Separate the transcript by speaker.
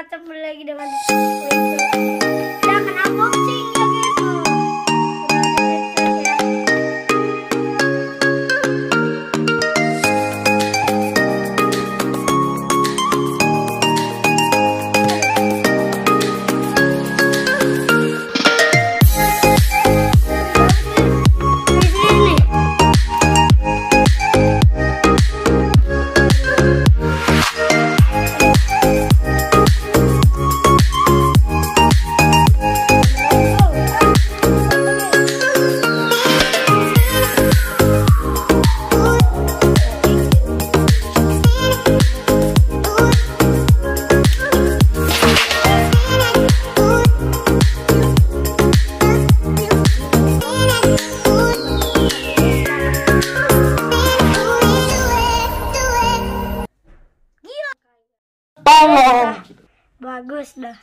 Speaker 1: ketemu lagi dengan
Speaker 2: Tolong.
Speaker 1: Bagus dah.